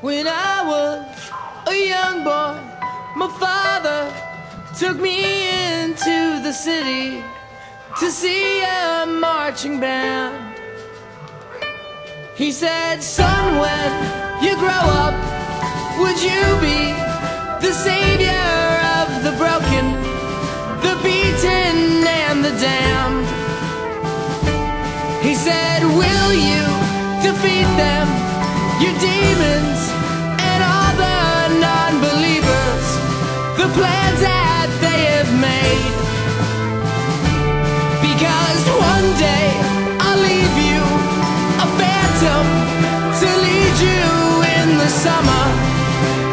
When I was a young boy, my father took me into the city to see a marching band. He said, son, when you grow up, would you be the savior of the broken, the beaten, and the damned? He said, will you defeat them, your demons, summer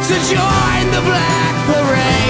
to join the black parade.